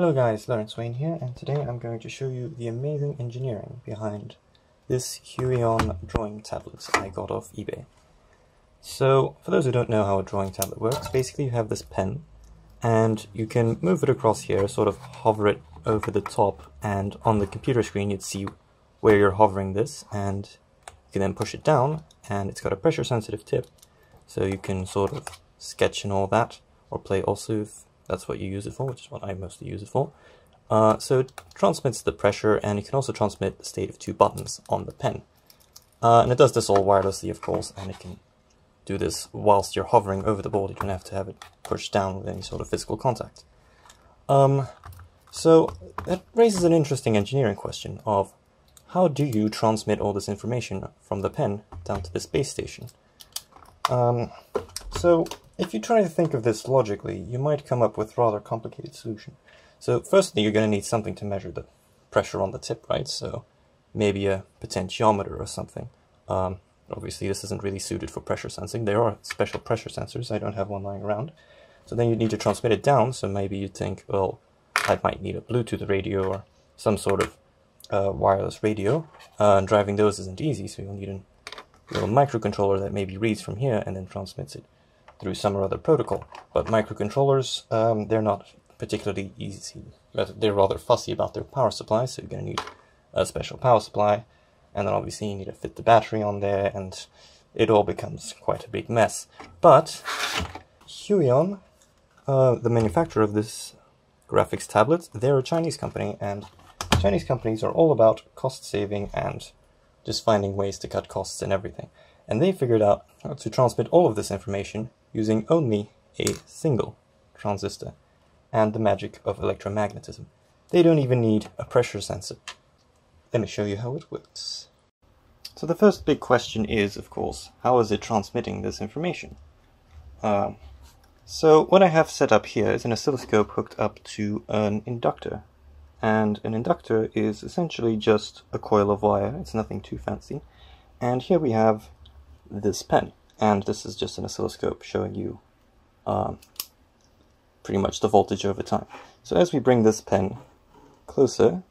Hello guys, Laurens Weyn here, and today I'm going to show you the amazing engineering behind this Huion drawing tablet I got off eBay. So, for those who don't know how a drawing tablet works, basically you have this pen, and you can move it across here, sort of hover it over the top, and on the computer screen you'd see where you're hovering this, and you can then push it down, and it's got a pressure sensitive tip, so you can sort of sketch and all that, or play osu! if that's what you use it for, which is what I mostly use it for. Uh, so it transmits the pressure, and you can also transmit the state of two buttons on the pen. Uh, and it does this all wirelessly, of course, and it can do this whilst you're hovering over the board. You don't have to have it pushed down with any sort of physical contact. Um, so that raises an interesting engineering question of how do you transmit all this information from the pen down to this base station? Um, so if you try to think of this logically, you might come up with rather complicated solution. So firstly, you're going to need something to measure the pressure on the tip, right? So maybe a potentiometer or something. Um, obviously, this isn't really suited for pressure sensing. There are special pressure sensors. I don't have one lying around. So then you need to transmit it down. So maybe you think, well, I might need a Bluetooth radio or some sort of uh, wireless radio. Uh, and driving those isn't easy, so you'll need a little microcontroller that maybe reads from here and then transmits it through some or other protocol. But microcontrollers, um, they're not particularly easy. They're rather fussy about their power supply, so you're going to need a special power supply. And then obviously you need to fit the battery on there, and it all becomes quite a big mess. But Huion, uh, the manufacturer of this graphics tablet, they're a Chinese company, and Chinese companies are all about cost saving and just finding ways to cut costs and everything. And they figured out how to transmit all of this information using only a single transistor and the magic of electromagnetism. They don't even need a pressure sensor. Let me show you how it works. So the first big question is, of course, how is it transmitting this information? Um, so what I have set up here is an oscilloscope hooked up to an inductor. And an inductor is essentially just a coil of wire, it's nothing too fancy. And here we have this pen and this is just an oscilloscope showing you um, pretty much the voltage over time. So as we bring this pen closer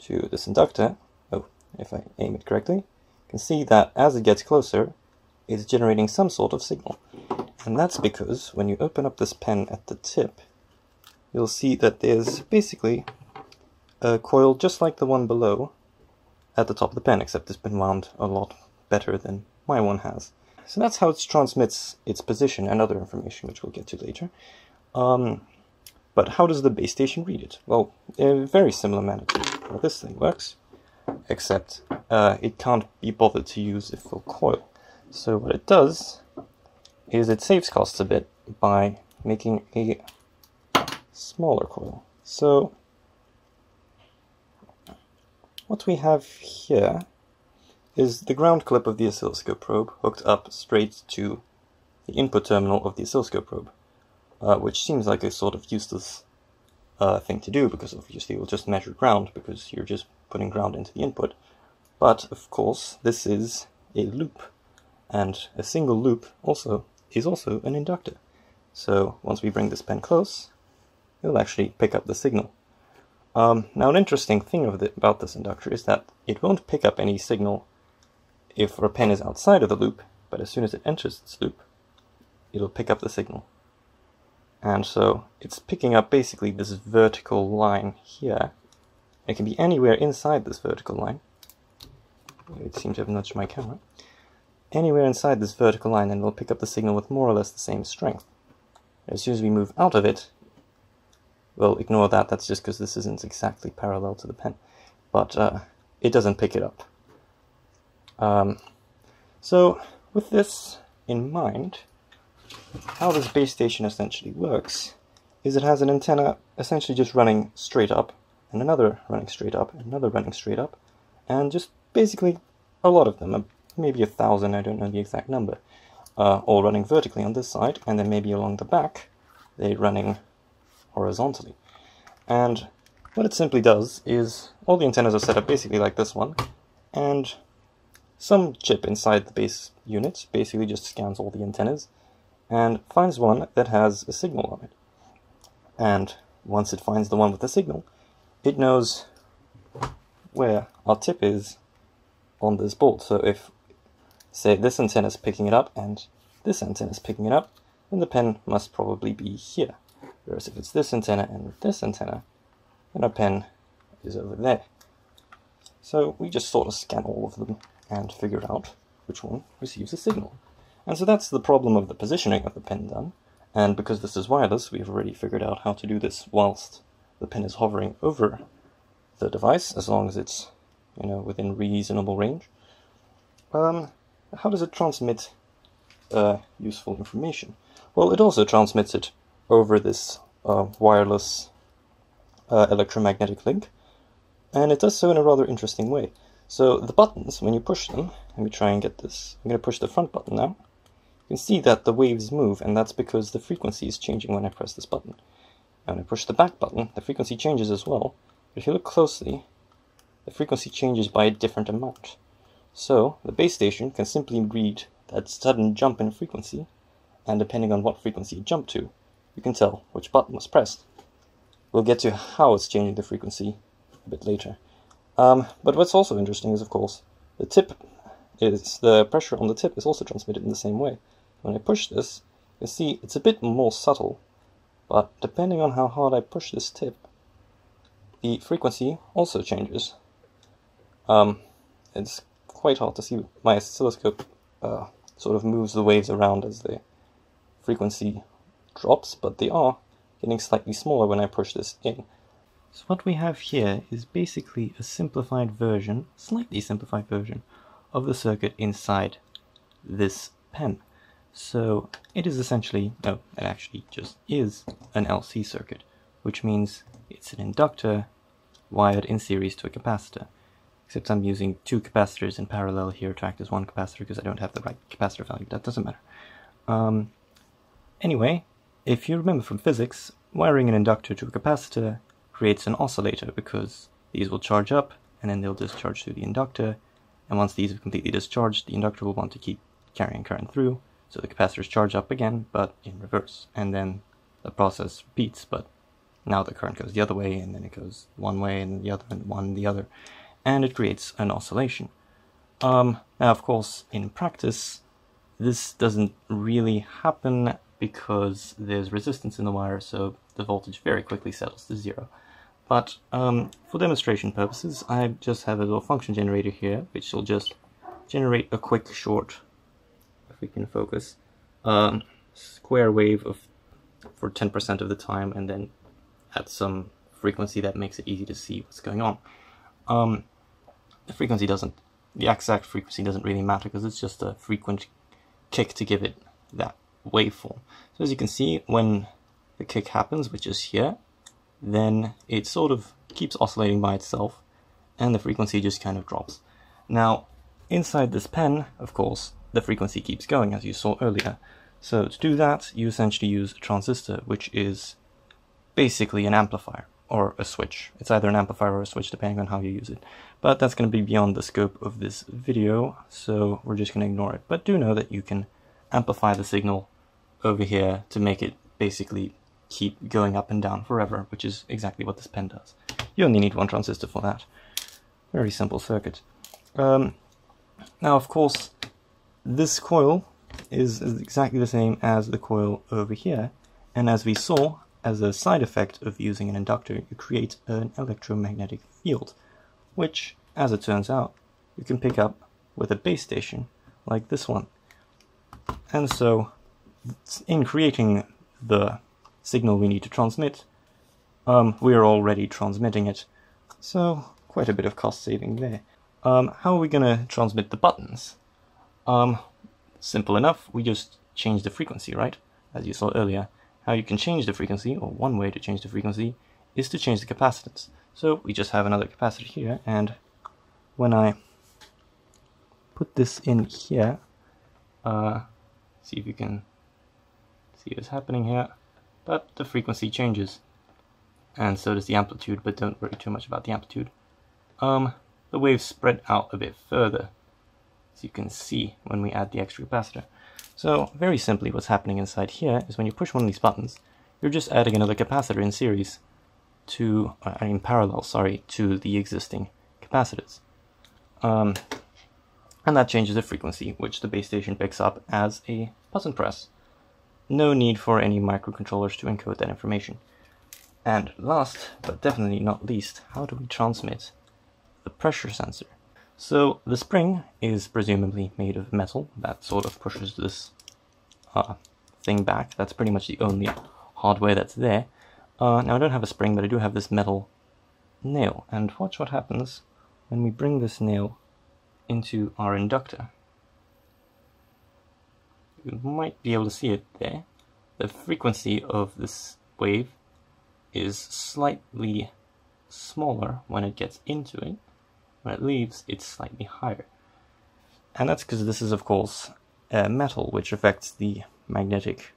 to this inductor, oh, if I aim it correctly, you can see that as it gets closer, it's generating some sort of signal. And that's because when you open up this pen at the tip, you'll see that there's basically a coil just like the one below at the top of the pen, except it's been wound a lot better than my one has. So that's how it transmits its position and other information, which we'll get to later. Um, but how does the base station read it? Well, in a very similar manner to how this thing works, except uh, it can't be bothered to use a full coil. So what it does is it saves costs a bit by making a smaller coil. So what we have here is the ground clip of the oscilloscope probe hooked up straight to the input terminal of the oscilloscope probe, uh, which seems like a sort of useless uh, thing to do because obviously will just measure ground because you're just putting ground into the input. But of course, this is a loop, and a single loop also is also an inductor. So once we bring this pen close, it'll actually pick up the signal. Um, now an interesting thing the, about this inductor is that it won't pick up any signal if our pen is outside of the loop, but as soon as it enters its loop, it'll pick up the signal. And so it's picking up basically this vertical line here. It can be anywhere inside this vertical line. It seems to have nudged my camera. Anywhere inside this vertical line and it'll pick up the signal with more or less the same strength. As soon as we move out of it, well, ignore that, that's just because this isn't exactly parallel to the pen. But uh, it doesn't pick it up. Um, so with this in mind, how this base station essentially works is it has an antenna essentially just running straight up, and another running straight up, and another running straight up, and just basically a lot of them, maybe a thousand, I don't know the exact number, uh, all running vertically on this side, and then maybe along the back, they're running horizontally. And what it simply does is all the antennas are set up basically like this one, and some chip inside the base unit basically just scans all the antennas and finds one that has a signal on it. And once it finds the one with the signal, it knows where our tip is on this board. So if, say, this antenna is picking it up and this antenna is picking it up, then the pen must probably be here. Whereas if it's this antenna and this antenna, then our pen is over there. So we just sort of scan all of them and figure out which one receives a signal. And so that's the problem of the positioning of the pen done. And because this is wireless, we've already figured out how to do this whilst the pen is hovering over the device, as long as it's, you know, within reasonable range. Um, how does it transmit uh, useful information? Well, it also transmits it over this uh, wireless uh, electromagnetic link, and it does so in a rather interesting way. So the buttons, when you push them, let me try and get this, I'm going to push the front button now, you can see that the waves move, and that's because the frequency is changing when I press this button. And when I push the back button, the frequency changes as well, but if you look closely, the frequency changes by a different amount. So, the base station can simply read that sudden jump in frequency, and depending on what frequency it jumped to, you can tell which button was pressed. We'll get to how it's changing the frequency a bit later. Um, but what's also interesting is, of course, the tip is the pressure on the tip is also transmitted in the same way. When I push this, you see it's a bit more subtle, but depending on how hard I push this tip, the frequency also changes. Um, it's quite hard to see. My oscilloscope uh, sort of moves the waves around as the frequency drops, but they are getting slightly smaller when I push this in. So what we have here is basically a simplified version, slightly simplified version, of the circuit inside this pen. So it is essentially, no, it actually just is an LC circuit, which means it's an inductor wired in series to a capacitor. Except I'm using two capacitors in parallel here to act as one capacitor because I don't have the right capacitor value, that doesn't matter. Um, anyway, if you remember from physics, wiring an inductor to a capacitor creates an oscillator because these will charge up and then they'll discharge through the inductor and once these have completely discharged, the inductor will want to keep carrying current through, so the capacitors charge up again, but in reverse, and then the process repeats, but now the current goes the other way, and then it goes one way and the other, and one the other, and it creates an oscillation. Um, now, of course, in practice, this doesn't really happen because there's resistance in the wire, so the voltage very quickly settles to zero. But um, for demonstration purposes, I just have a little function generator here, which will just generate a quick short, if we can focus, um, square wave of for 10% of the time, and then at some frequency that makes it easy to see what's going on. Um, the frequency doesn't, the exact frequency doesn't really matter because it's just a frequent kick to give it that waveform. So as you can see, when the kick happens, which is here, then it sort of keeps oscillating by itself and the frequency just kind of drops. Now, inside this pen, of course, the frequency keeps going as you saw earlier. So to do that, you essentially use a transistor, which is basically an amplifier or a switch. It's either an amplifier or a switch depending on how you use it. But that's going to be beyond the scope of this video, so we're just going to ignore it. But do know that you can amplify the signal over here to make it basically keep going up and down forever, which is exactly what this pen does. You only need one transistor for that. Very simple circuit. Um, now, of course, this coil is exactly the same as the coil over here, and as we saw, as a side effect of using an inductor, you create an electromagnetic field, which, as it turns out, you can pick up with a base station like this one. And so, in creating the signal we need to transmit, um, we're already transmitting it. So quite a bit of cost saving there. Um, how are we going to transmit the buttons? Um, simple enough, we just change the frequency, right? As you saw earlier. How you can change the frequency, or one way to change the frequency, is to change the capacitance. So we just have another capacitor here, and when I put this in here, uh, see if you can see what's happening here but the frequency changes. And so does the amplitude, but don't worry too much about the amplitude. Um, the waves spread out a bit further, as you can see when we add the extra capacitor. So very simply what's happening inside here is when you push one of these buttons, you're just adding another capacitor in series. to, uh, in parallel, sorry, to the existing capacitors. Um, and that changes the frequency, which the base station picks up as a button press. No need for any microcontrollers to encode that information. And last, but definitely not least, how do we transmit the pressure sensor? So the spring is presumably made of metal that sort of pushes this uh, thing back. That's pretty much the only hardware that's there. Uh, now I don't have a spring, but I do have this metal nail. And watch what happens when we bring this nail into our inductor. You might be able to see it there. The frequency of this wave is slightly smaller when it gets into it. When it leaves, it's slightly higher. And that's because this is, of course, metal, which affects the magnetic,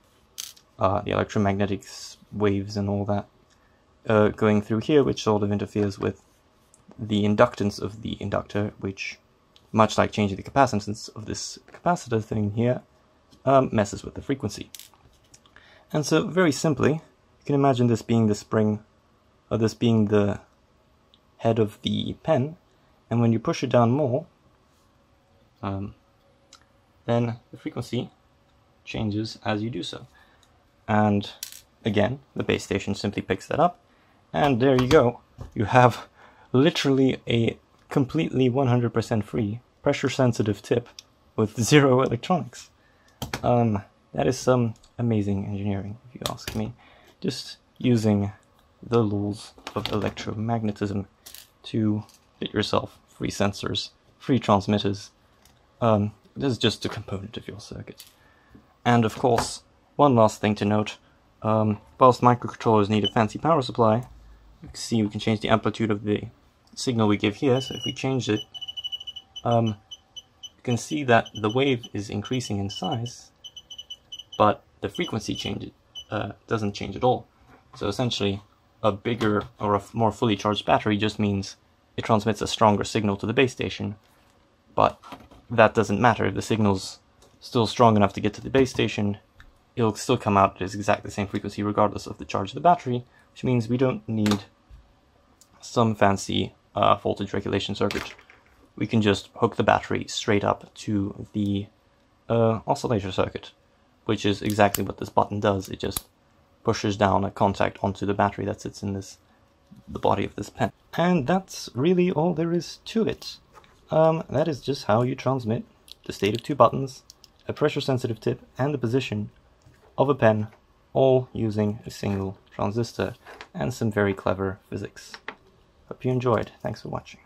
uh, the electromagnetic waves and all that uh, going through here, which sort of interferes with the inductance of the inductor, which, much like changing the capacitance of this capacitor thing here, um, messes with the frequency. And so, very simply, you can imagine this being the spring, or this being the head of the pen, and when you push it down more, um, then the frequency changes as you do so. And again, the base station simply picks that up, and there you go. You have literally a completely 100% free pressure sensitive tip with zero electronics. Um, that is some amazing engineering, if you ask me. Just using the laws of electromagnetism to get yourself free sensors, free transmitters. Um, this is just a component of your circuit. And of course, one last thing to note, um, whilst microcontrollers need a fancy power supply, you can see we can change the amplitude of the signal we give here, so if we change it, um, can see that the wave is increasing in size, but the frequency change uh, doesn't change at all. So essentially, a bigger or a more fully charged battery just means it transmits a stronger signal to the base station, but that doesn't matter. If the signal's still strong enough to get to the base station, it'll still come out at exactly the same frequency regardless of the charge of the battery, which means we don't need some fancy uh, voltage regulation circuit. We can just hook the battery straight up to the uh, oscillator circuit, which is exactly what this button does. It just pushes down a contact onto the battery that sits in this the body of this pen. And that's really all there is to it. Um, that is just how you transmit the state of two buttons, a pressure sensitive tip, and the position of a pen, all using a single transistor and some very clever physics. Hope you enjoyed. Thanks for watching.